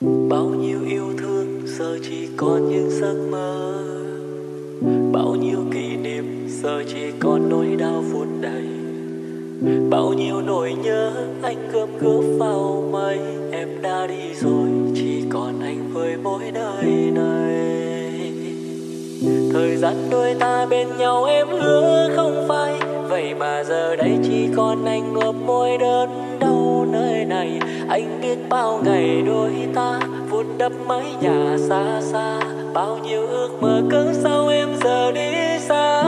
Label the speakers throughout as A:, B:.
A: bao nhiêu yêu thương, giờ chỉ còn những giấc mơ. Bao nhiêu kỷ niệm, giờ chỉ còn nỗi đau phút đầy bao nhiêu nỗi nhớ, anh gom góp vào mây. Em đã đi rồi, chỉ còn anh với mỗi nơi này. Thời gian đôi ta bên nhau, em hứa không phai. Vậy mà giờ đây chỉ còn anh ngập môi đơn anh biết bao ngày đôi ta, vun đắp mái nhà xa xa. Bao nhiêu ước mơ cớ sao em giờ đi xa.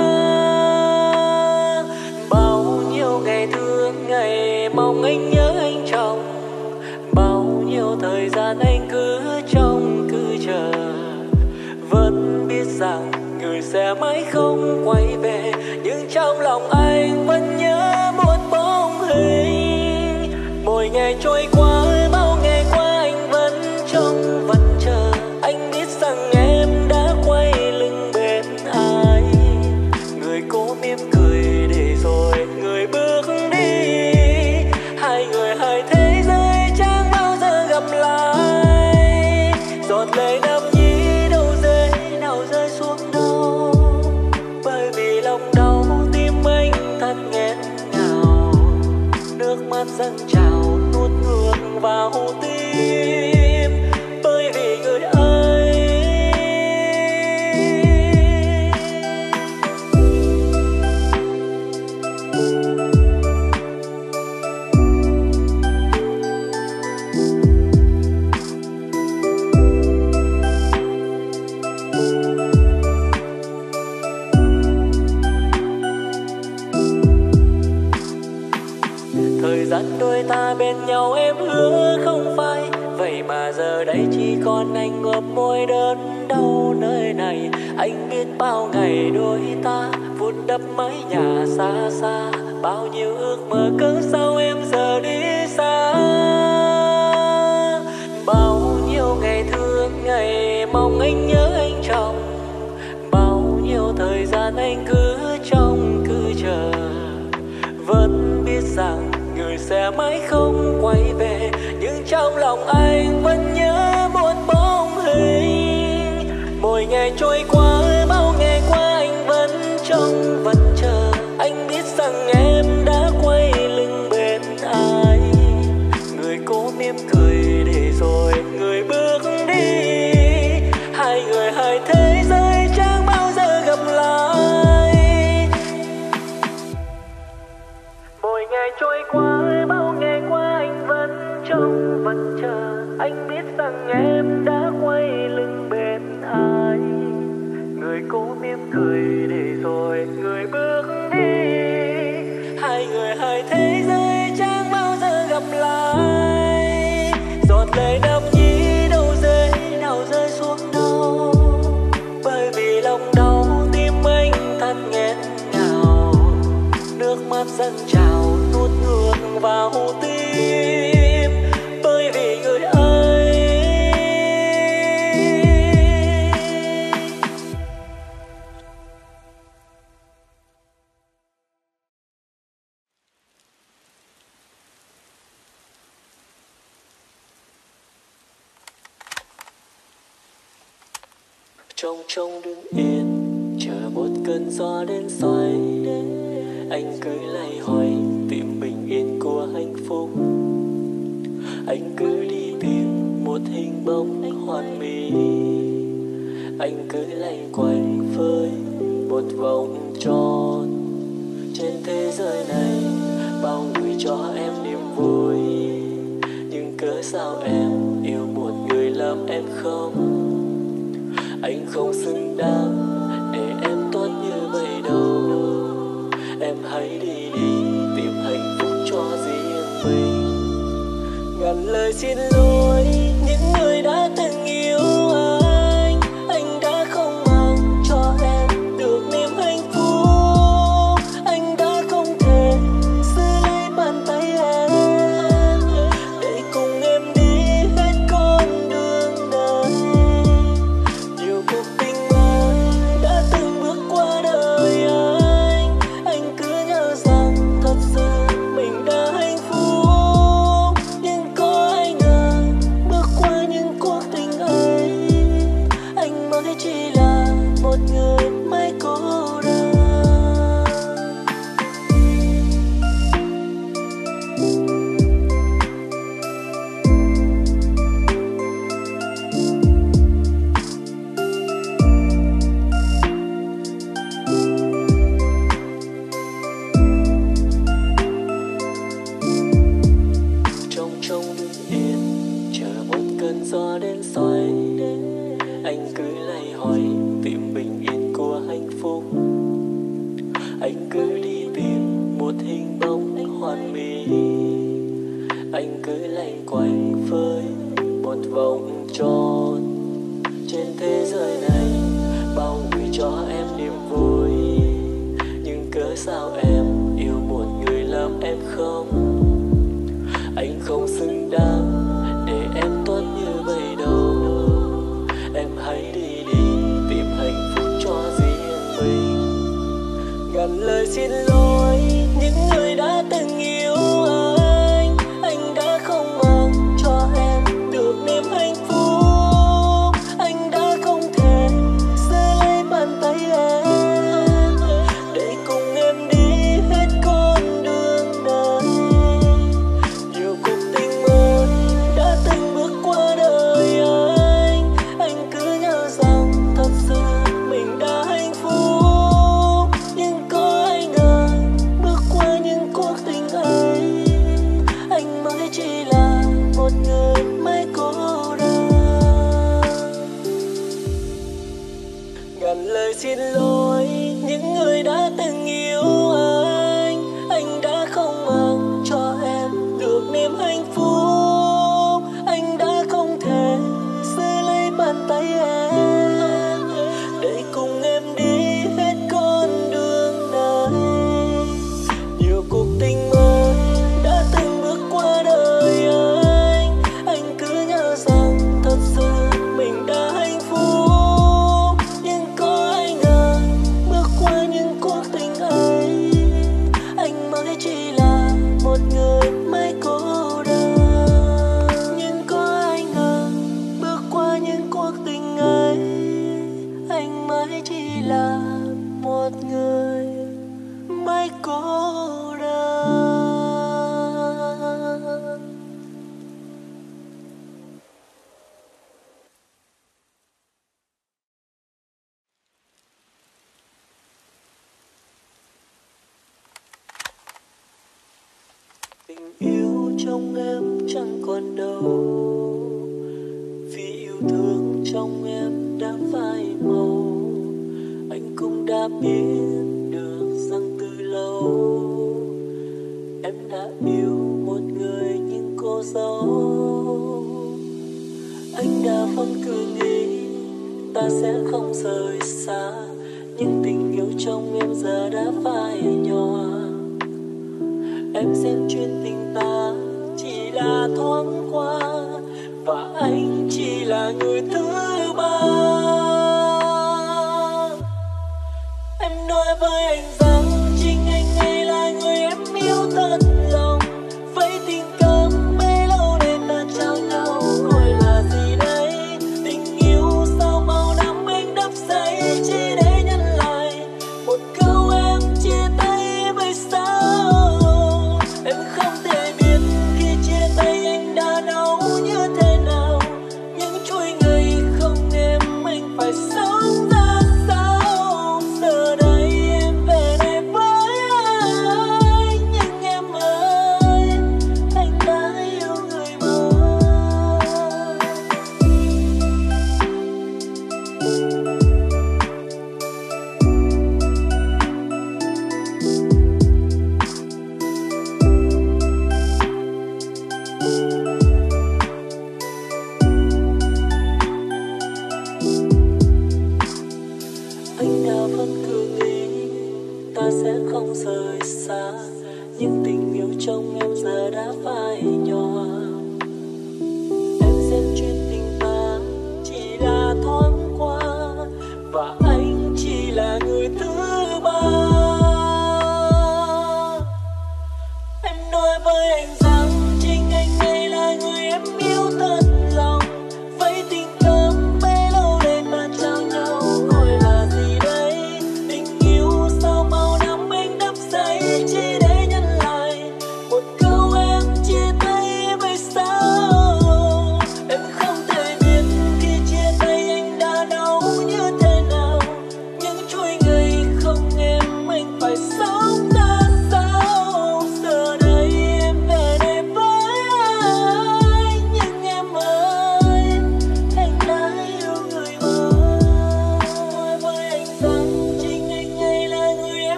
A: Bao nhiêu ngày thương, ngày mong anh nhớ anh chồng bao nhiêu thời gian anh cứ trông, cứ chờ. Vẫn biết rằng người sẽ mãi không quay về, nhưng trong lòng anh vẫn mắt dâng trào, nuốt ngược vào tim. Bởi vì người ấy trong trong đứng yên, chờ một cơn gió đến xoay anh cứ lay hoay, tìm bình yên của hạnh phúc. Anh cứ đi tìm một hình bóng hoàn mỹ. Anh cứ lay quanh với một vòng tròn. Trên thế giới này, bao người cho em niềm vui. Nhưng cớ sao em yêu một người làm em không? sit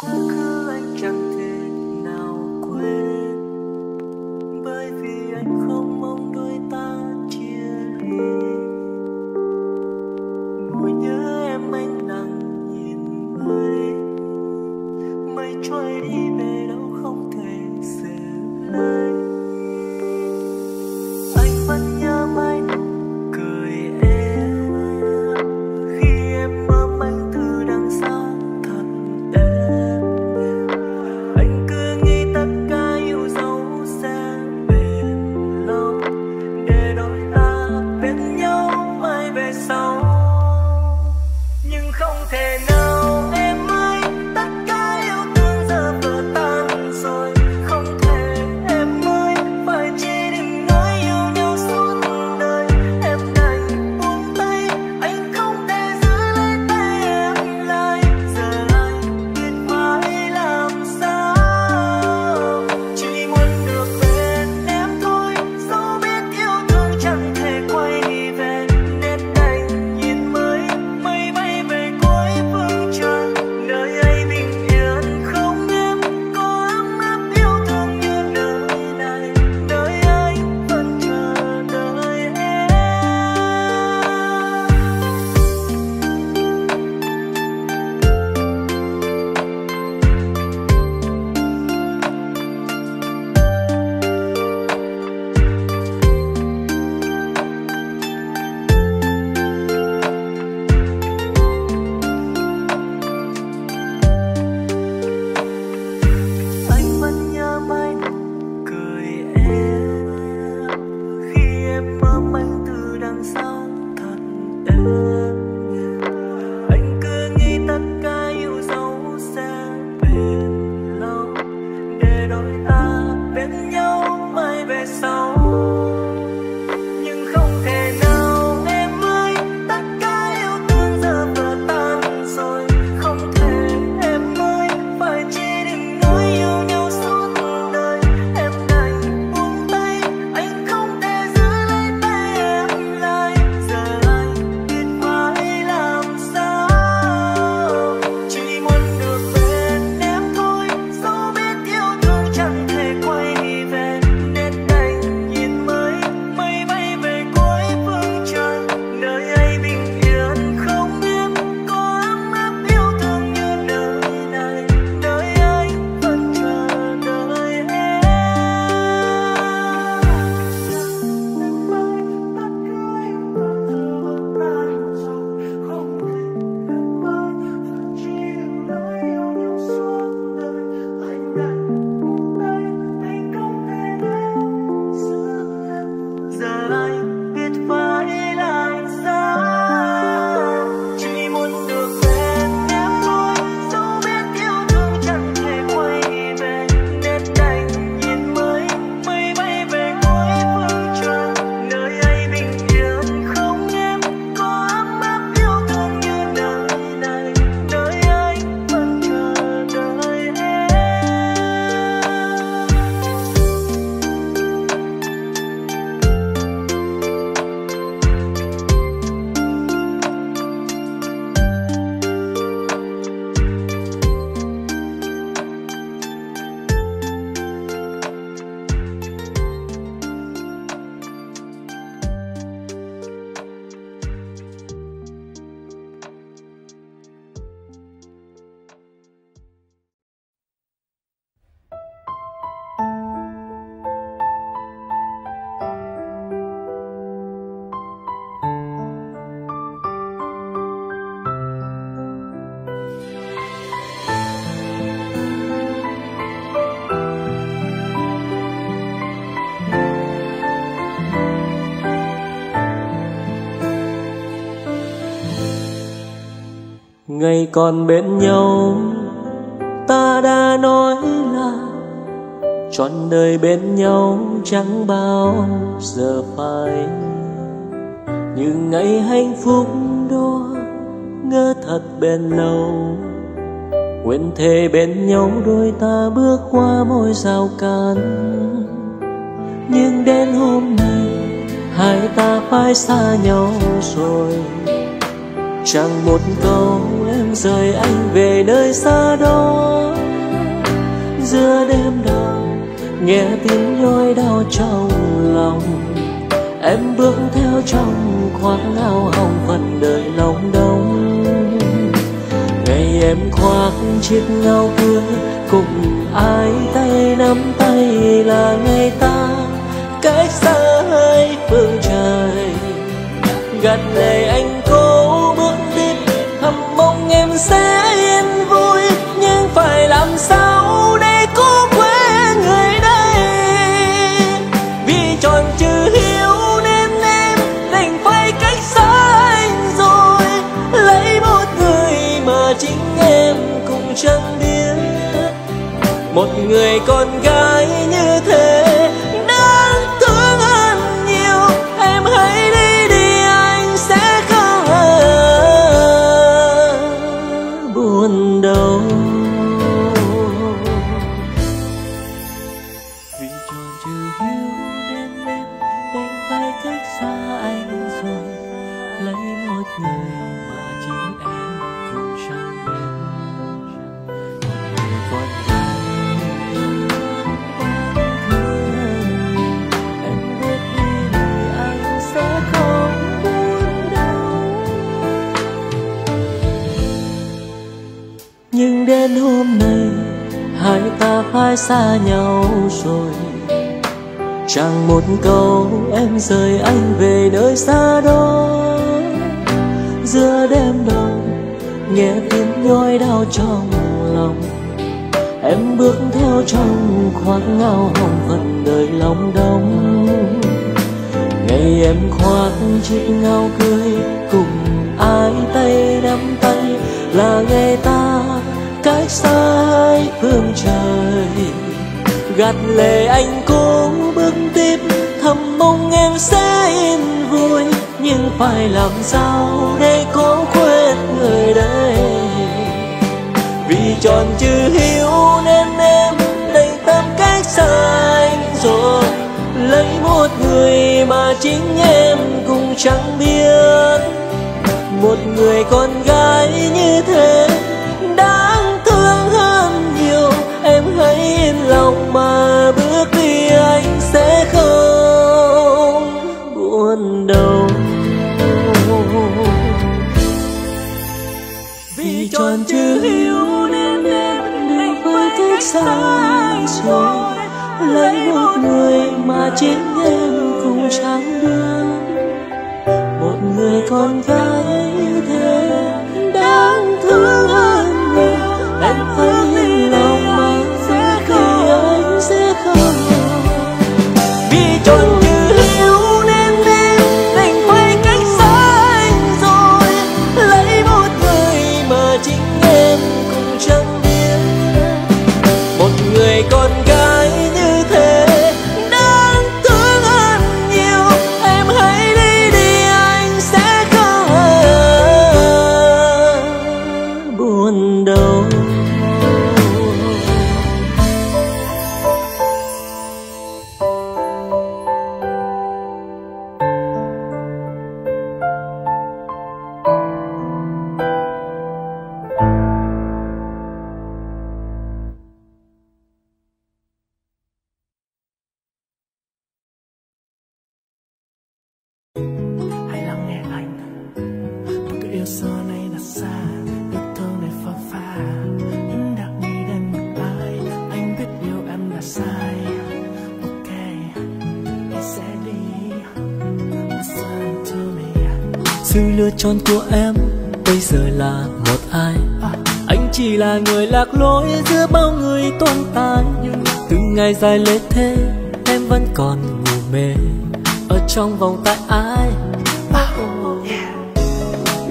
A: Thank you. Ngày còn bên nhau. Ta đã nói là trọn đời bên nhau, chẳng bao giờ phải. Những ngày hạnh phúc đó ngỡ thật bên lâu. Nguyện thề bên nhau đôi ta bước qua mỗi rào cản. Nhưng đến hôm nay, hai ta phải xa nhau rồi. Chẳng một câu em rời anh về nơi xa đó. Giữa đêm đông nghe tiếng nhói đau trong lòng. Em bước theo trong khoác áo hồng phần đời lòng đông. Ngày em khoác chiếc ngao cưới, cùng ai tay nắm tay là ngày ta. Cách xa hai phương trời gạt này anh sẽ yên vui, nhưng phải làm sao để cố quên người đây? Vì tròn chữ hiếu nên em đành phải cách xa anh rồi. Lấy một người mà chính em cũng chẳng biết. Một người con gái xa nhau rồi. Chẳng một câu em rời anh về nơi xa đó. Giữa đêm đông, nghe tiếng nhói đau trong lòng. Em bước theo trong khoác ngao hồng phần đời lòng đông. Ngày ngày em khoác chiếc ngao cười cùng ai tay nắm tay, là ngày ta cách xa hai phương trời gạt lệ anh cố bước tiếp, thầm mong em sẽ yên vui. Nhưng phải làm sao để có quên người đây? Vì tròn chữ hiếu nên em đầy tâm cách xa anh rồi. Lấy một người mà chính em cũng chẳng biết. Một người con gái như thế đâu. Vì tròn chữ hiếu nên em được với cách xa rồi lấy một người mà chính em cũng chẳng được một người con gái thế đáng thương đâu tròn của em. Bây giờ là một ai? Anh chỉ là người lạc lối giữa bao người tồn tại. từng ngày dài lê thế, em vẫn còn ngủ mê. Ở trong vòng tay ai?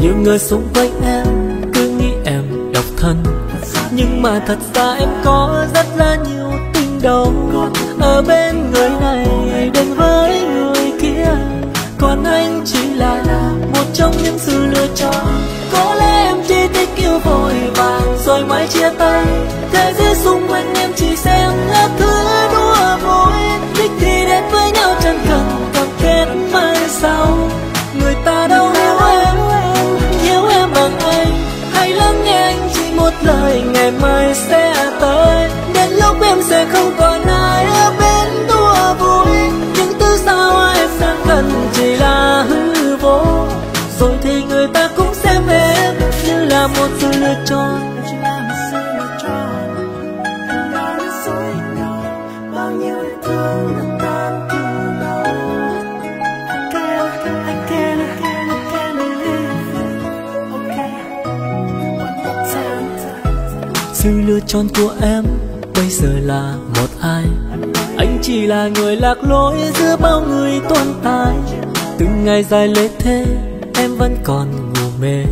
A: Nhiều người xung quanh em cứ nghĩ em độc thân. Nhưng mà thật ra em có rất là nhiều tình đầu. Ở bên những sự lựa chọn. Có lẽ em chỉ thích yêu vội vàng, rồi mãi chia tay. Thế giới xung quanh em chỉ xem là thứ đùa vui thích thì đến với nhau chẳng cần cam kết mai sau. Người ta đâu hiểu em hiểu em bằng anh. Hãy lắng nghe anh chỉ một lời, ngày mai sẽ tới. Đến lúc em sẽ không còn ai ở bên đùa vui những thứ sao ai sẽ cần tròn của em. Bây giờ là một ai? Anh chỉ là người lạc lối giữa bao người tồn tài từng ngày dài lê thế em vẫn còn ngủ mê.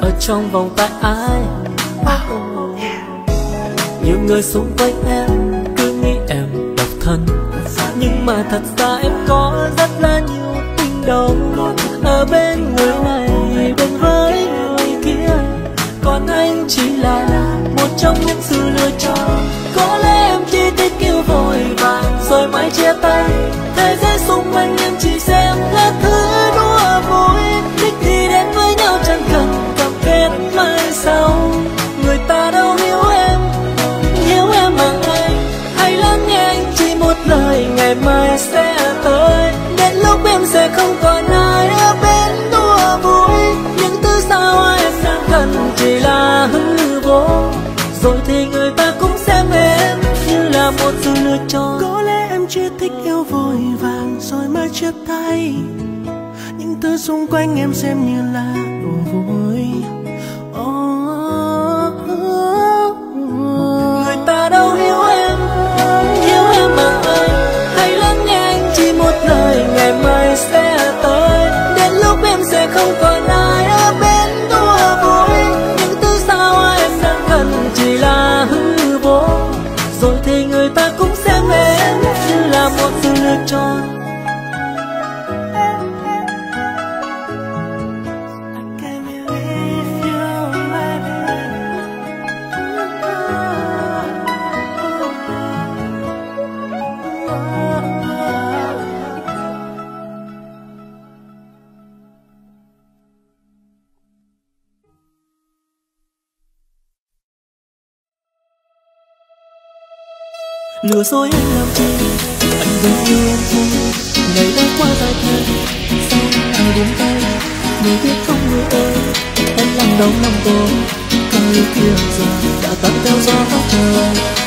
A: Ở trong vòng tay ai? À. Nhiều người xung quanh em cứ nghĩ em độc thân. Nhưng mà thật ra em có rất là nhiều tình đầu. Ở bên người này, bên với người kia. Còn anh chỉ là một trong những sự lựa chọn. Có lẽ em chỉ thích yêu vội vàng, rồi mãi chia tay. Thế giới xung quanh em chỉ xem là thứ
B: xung quanh em xem như là đùa vui Oh, oh, oh.
A: người ta đâu hiểu em hiểu em bằng anh hãy lắng nghe anh chỉ một lời ngày mai sẽ lừa dối anh làm chi? Anh vẫn yêu em thôi. Ngày đã qua dài thời sao ai buông tay người biết không người ơi, em làm đau lòng tôi càng yêu kia giờ đã tan theo gió trời.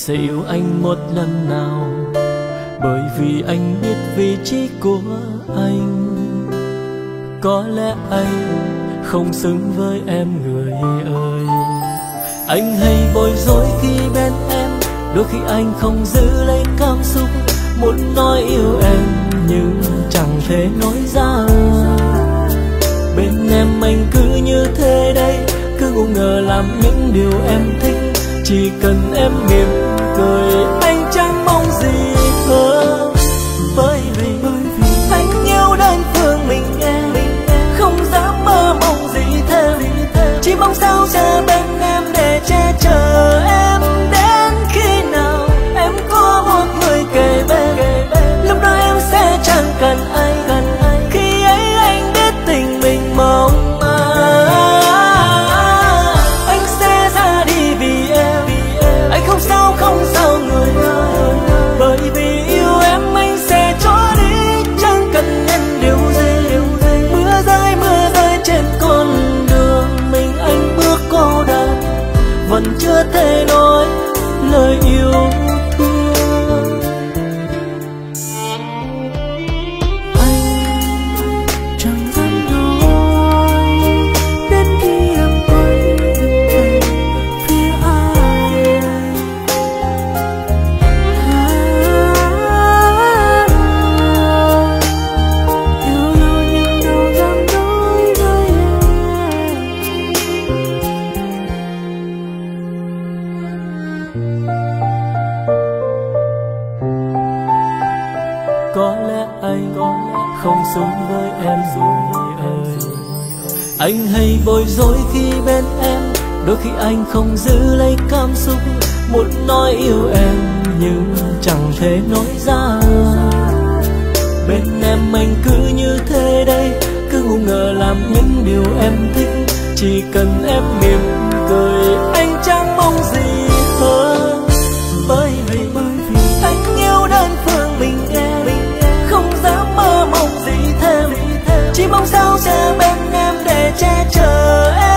A: Sẽ yêu anh một lần nào, bởi vì anh biết vị trí của anh. Có lẽ anh không xứng với em, người ơi. Anh hay bối rối khi bên em, đôi khi anh không giữ lấy cảm xúc. Muốn nói yêu em nhưng chẳng thể nói ra. Bên em anh cứ như thế đây, cứ ngu ngờ làm những điều em thích. Chỉ cần em mỉm cười anh chẳng mong gì hơn bởi vì anh yêu đơn phương mình em, không dám mơ mộng gì thêm. Chỉ mong sao sẽ bên em để che chở. Không giữ lấy cảm xúc, muốn nói yêu em nhưng chẳng thể nói ra. Bên em anh cứ như thế đây, cứ ngu ngờ làm những điều em thích. Chỉ cần em mỉm cười, anh chẳng mong gì hơn. Bởi vì anh yêu đơn phương mình em, không dám mơ mộng gì thêm. Chỉ mong sao sẽ bên em để che chở em.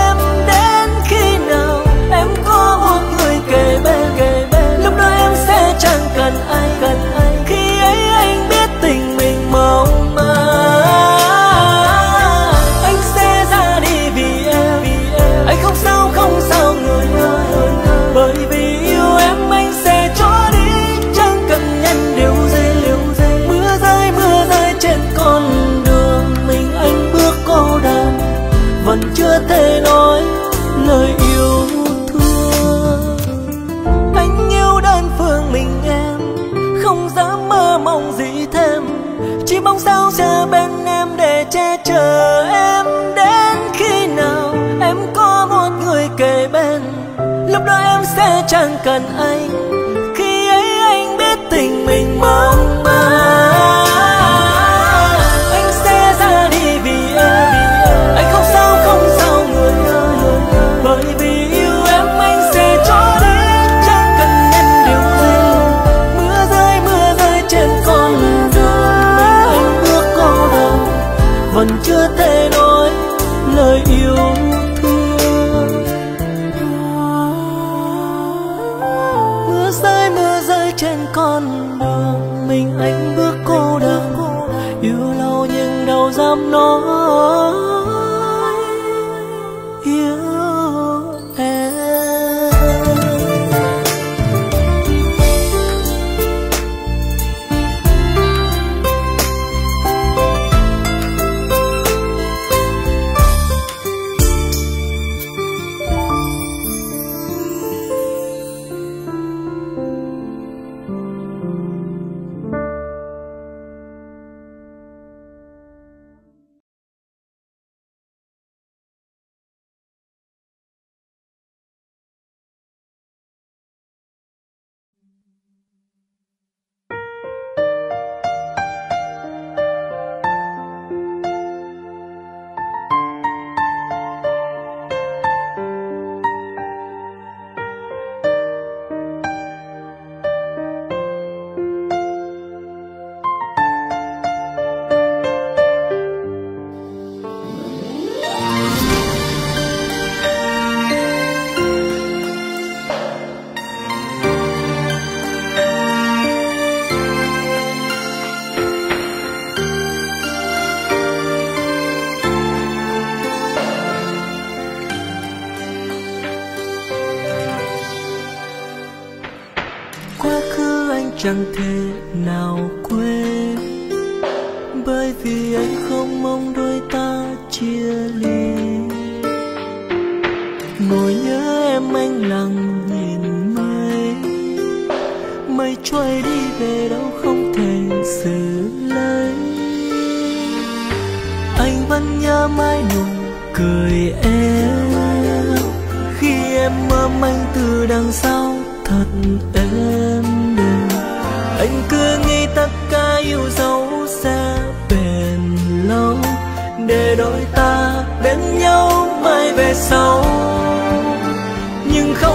A: 香甜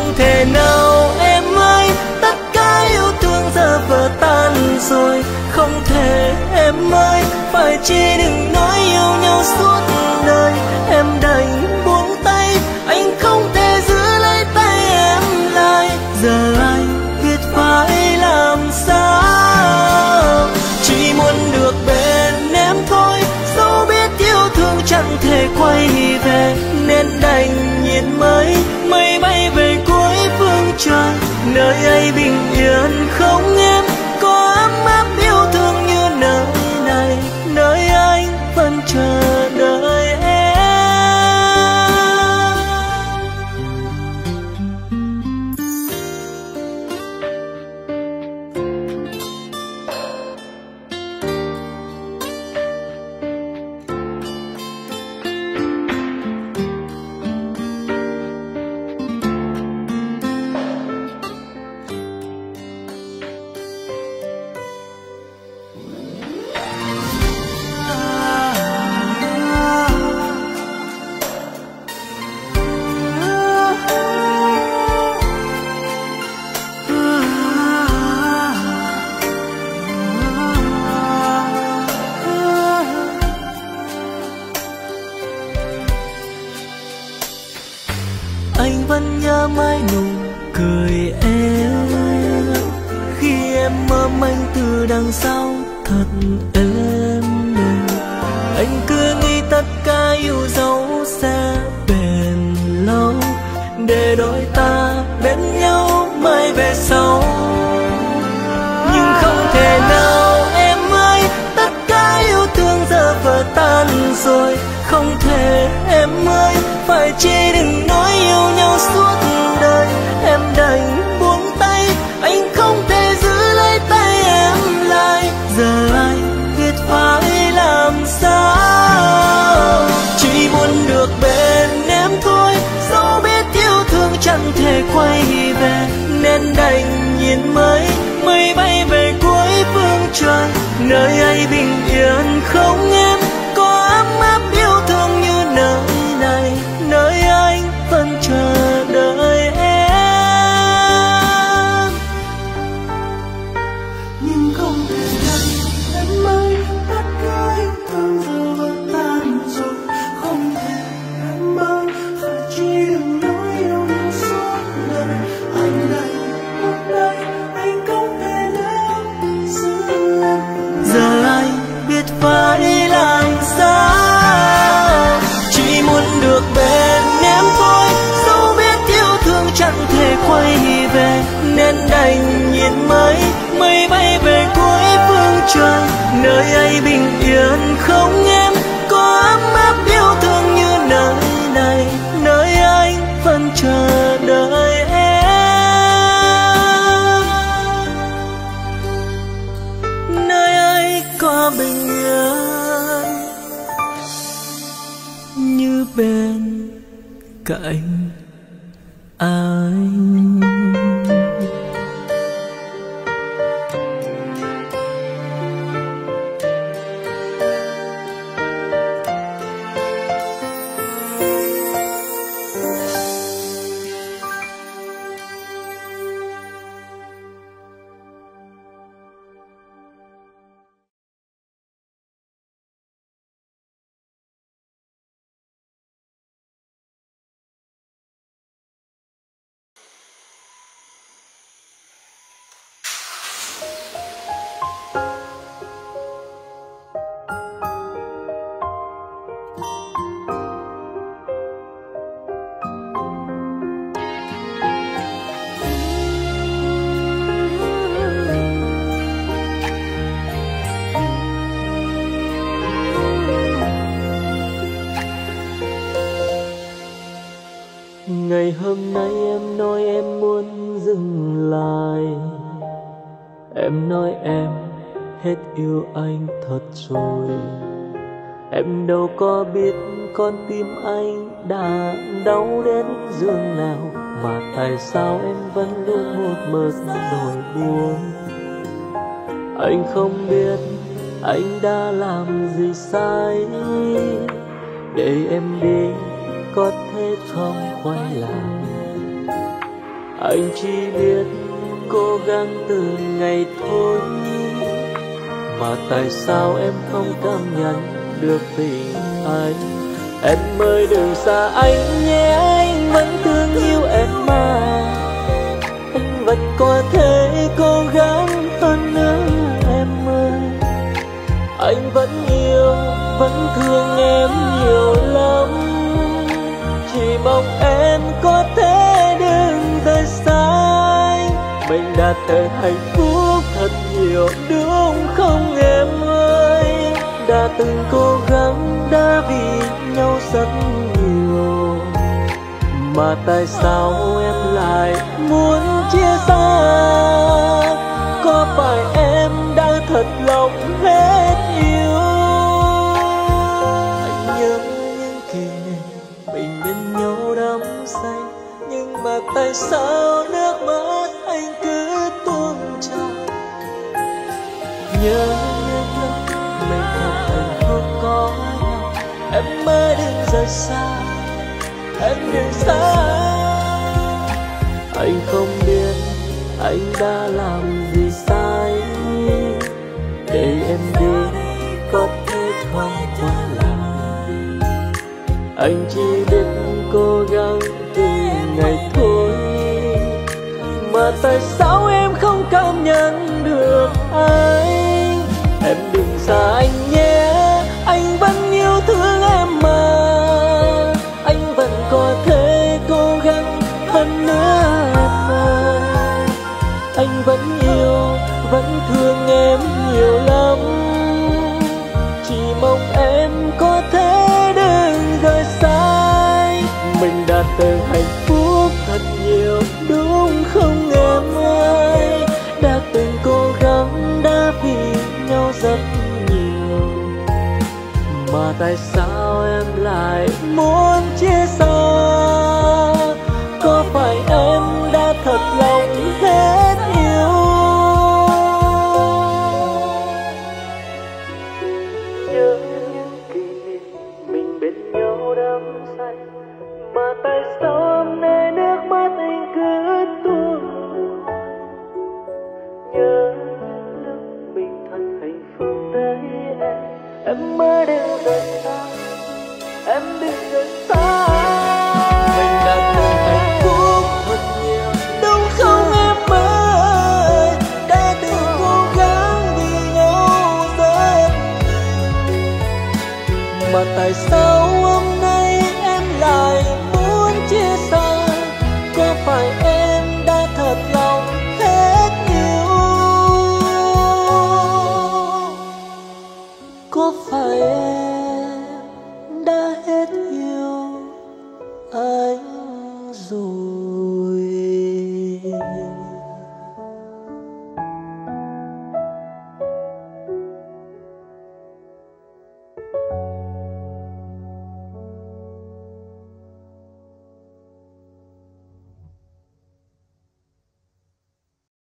A: không thể nào em ơi? Tất cả yêu thương giờ vỡ tan rồi. Không thể em ơi, phải chi đừng nói yêu nhau suốt trăng nơi ấy bình yên để đôi ta nơi ấy bình yên không? bên cạnh anh. Tim anh đã đau đến giường nào mà tại sao em vẫn luôn một mực nỗi buồn? Anh không biết anh đã làm gì sai. Để em đi, có thể không quay lại. Anh chỉ biết cố gắng từ ngày thôi. Mà tại sao em không cảm nhận được tình anh? Em ơi đừng xa anh nhé, anh vẫn thương yêu em mà. Anh vẫn có thể cố gắng hơn nữa, em ơi. Anh vẫn yêu, vẫn thương em nhiều lắm. Chỉ mong em có thể đừng rời xa anh. Mình đã thể hạnh phúc thật nhiều, đúng không em? Đã từng cố gắng đã vì nhau rất nhiều. Mà tại sao em lại muốn chia xa? Có phải em đã thật lòng hết yêu? Anh nhớ những kỷ niệm mình bên nhau đắm say, nhưng mà tại sao nước mắt anh cứ tuôn trào? nhớ rời xa em đừng xa. Anh không biết anh đã làm gì sai. Để em đi, có thể không quay lại. Anh chỉ biết cố gắng từ ngày thôi. Mà tại sao em không cảm nhận được anh? Em đừng xa anh nhé. Thương em nhiều lắm. Chỉ mong em có thể đừng rời xa. Mình đã từng hạnh